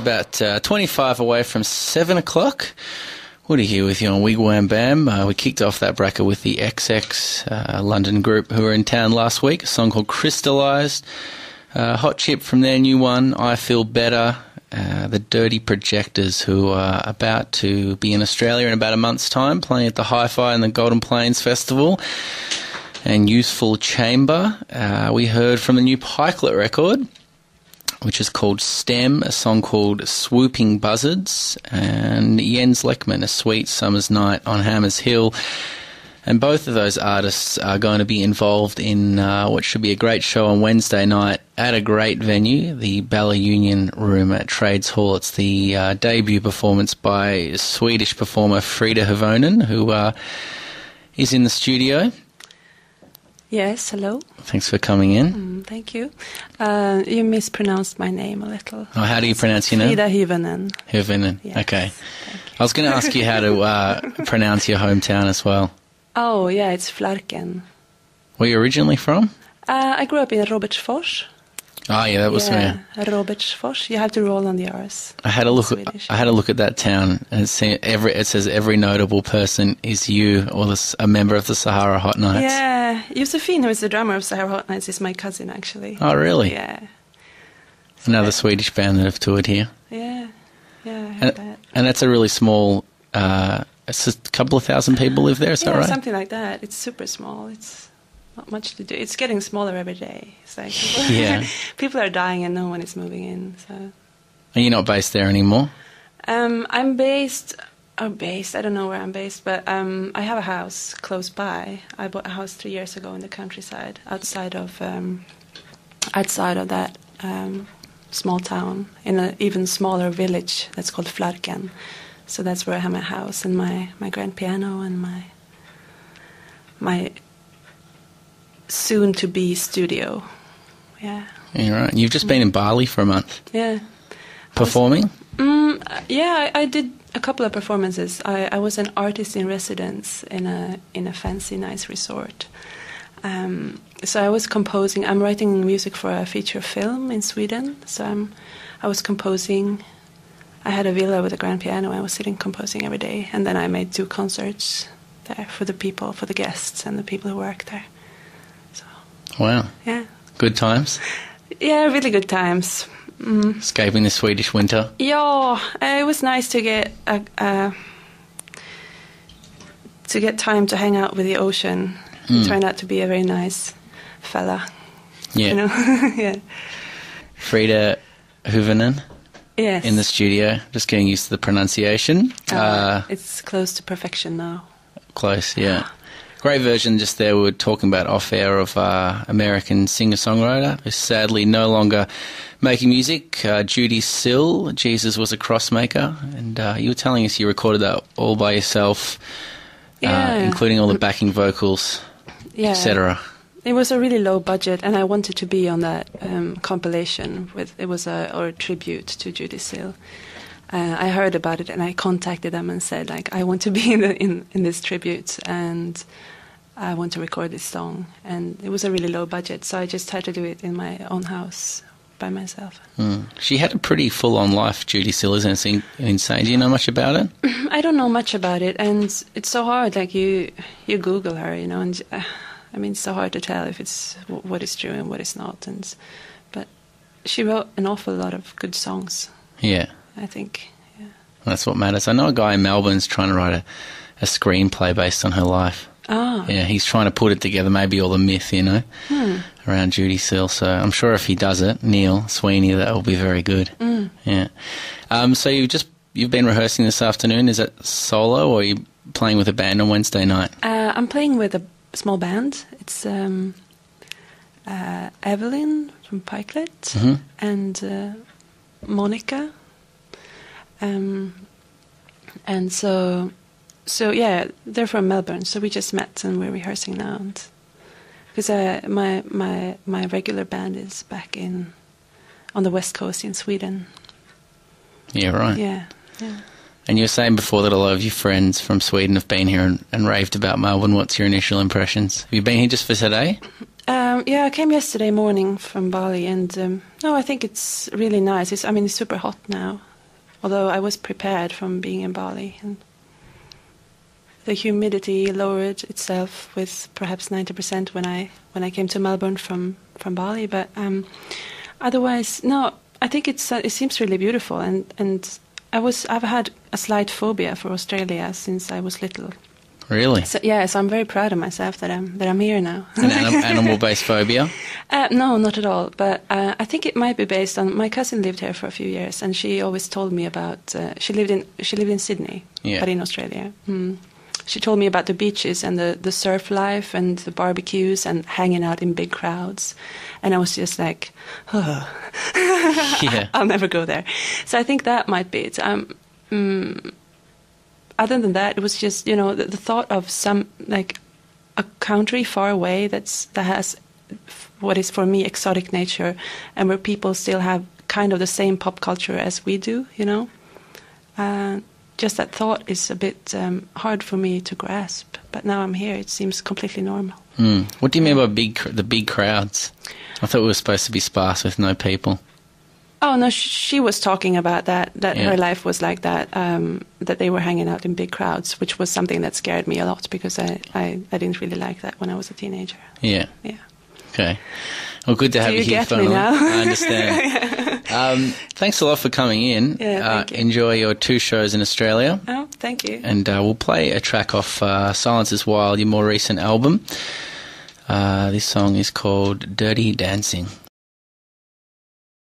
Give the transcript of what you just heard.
about uh, 25 away from 7 o'clock. Woody here with you on Wigwam Bam. Uh, we kicked off that bracket with the XX uh, London group who were in town last week, a song called Crystallised. Uh, hot chip from their new one, I Feel Better. Uh, the Dirty Projectors, who are about to be in Australia in about a month's time, playing at the Hi Fi and the Golden Plains Festival and Useful Chamber. Uh, we heard from the new Pikelet record, which is called STEM, a song called Swooping Buzzards, and Jens Lekman, A Sweet Summer's Night on Hammers Hill. And both of those artists are going to be involved in uh, what should be a great show on Wednesday night at a great venue, the Bella Union Room at Trades Hall. It's the uh, debut performance by Swedish performer Frida Havonen, who uh, is in the studio. Yes, hello. Thanks for coming in. Mm, thank you. Uh, you mispronounced my name a little. Oh, how do you pronounce your name? Frida Hyvönen. Hyvönen. Yes, Okay. I was going to ask you how to uh, pronounce your hometown as well. Oh, yeah, it's Flarken. Where you originally from? Uh, I grew up in Robertsfors. Oh, yeah, that was yeah, me. Robertsfors. You have to roll on the R's. I had a look. At, Swedish. I had a look at that town, and every it says every notable person is you or this, a member of the Sahara Hot Nights. Yeah, Josephine, who is the drummer of Sahara Hot Nights, is my cousin, actually. Oh, really? Yeah, Another Swedish band that have toured here, yeah, yeah, I heard that. and, and that's a really small. Uh, a couple of thousand people live there. Is yeah, that right? something like that. It's super small. It's not much to do. It's getting smaller every day. It's like people, Yeah. people are dying and no one is moving in. So Are you're not based there anymore. um, I'm based. Oh, based. I don't know where I'm based, but um, I have a house close by. I bought a house three years ago in the countryside, outside of um, outside of that um, small town, in an even smaller village that's called Flarken. So that's where I have my house and my, my grand piano and my my soon to be studio. Yeah. You're right. You've just been in Bali for a month Yeah. performing. Mm, uh, yeah, I, I did a couple of performances. I, I was an artist in residence in a in a fancy, nice resort. Um, so I was composing. I'm writing music for a feature film in Sweden. So I'm, I was composing. I had a villa with a grand piano. I was sitting composing every day, and then I made two concerts there for the people, for the guests, and the people who work there. So Wow, yeah, good times. yeah, really good times. Mm. Escaping the Swedish winter. Yeah, it was nice to get a, uh, to get time to hang out with the ocean. Mm. turned out to be a very nice fella. Yeah. You know, yeah, Frida Huvenen yes. in the studio, just getting used to the pronunciation. Uh, Uh, it's close to perfection now. close, yeah. Great version just there. We were talking about off air of uh, American singer songwriter who's sadly no longer making music. Uh, Judee Sill, Jesus was a crossmaker, and uh, you were telling us you recorded that all by yourself, Yeah. uh, including all the backing vocals, Yeah, etc. It was a really low budget, and I wanted to be on that um, compilation with it was a or a tribute to Judee Sill. Uh, I heard about it, and I contacted them and said like I want to be in, the, in in this tribute, and I want to record this song. And it was a really low budget, so I just had to do it in my own house by myself. Mm. She had a pretty full on life, Judee Sill, isn't it? It's insane. Do you know much about it? I don't know much about it, and it's so hard. Like you, you Google her, you know, and uh, I mean, it's so hard to tell if it's what is true and what is not. And but she wrote an awful lot of good songs. Yeah. I think. Yeah. That's what matters. I know a guy in Melbourne's trying to write a, a screenplay based on her life. Ah. Yeah, he's trying to put it together, maybe all the myth, you know, Hmm. around Judy Seal. So I'm sure if he does it, Neil Sweeney, that will be very good. Mm. Yeah. Um, so you've just you've been rehearsing this afternoon. Is it solo or are you playing with a band on Wednesday night? Uh, I'm playing with a small band. It's um, uh, Evelyn from Pikelet Mhm. and uh, Monica. Um, and so, so yeah, they're from Melbourne. So we just met and we're rehearsing now. Because uh, my my my regular band is back in on the west coast in Sweden. Yeah, right. Yeah, yeah. And you were saying before that a lot of your friends from Sweden have been here and, and raved about Melbourne. What's your initial impressions? Have you been here just for today? Um, yeah, I came yesterday morning from Bali, and um, no, I think it's really nice. It's, I mean, it's super hot now, although I was prepared from being in Bali. And the humidity lowered itself with perhaps 90% when I when I came to Melbourne from from Bali. But um, otherwise, no. I think it's uh, it seems really beautiful, and and I was I've had a slight phobia for Australia since I was little. Really? So yeah, so I'm very proud of myself that I'm that I'm here now. An anim- animal-based phobia? Uh, no, not at all. But uh, I think it might be based on my cousin lived here for a few years, and she always told me about. Uh, she lived in she lived in Sydney, Yeah. but in Australia. Mm. She told me about the beaches and the, the surf life and the barbecues and hanging out in big crowds, and I was just like, oh, Yeah. I'll never go there. So I think that might be it. Um, mm, other than that, it was just you know the, the thought of some like a country far away that's that has what is for me exotic nature, and where people still have kind of the same pop culture as we do. You know, uh, just that thought is a bit um, hard for me to grasp. But now I'm here, it seems completely normal. Hmm. What do you mean by big the big crowds? I thought we were supposed to be sparse with no people. Oh no, she was talking about that. That Yeah. her life was like that. Um, that they were hanging out in big crowds, which was something that scared me a lot because I, I, I didn't really like that when I was a teenager. Yeah. Yeah. Okay. Well, good to have Do you you here finally. I understand. um, thanks a lot for coming in. Yeah, uh, you. Enjoy your two shows in Australia. Oh, thank you. And uh, we'll play a track off uh, Silence is Wild, your more recent album. Uh, this song is called Dirty Dancing.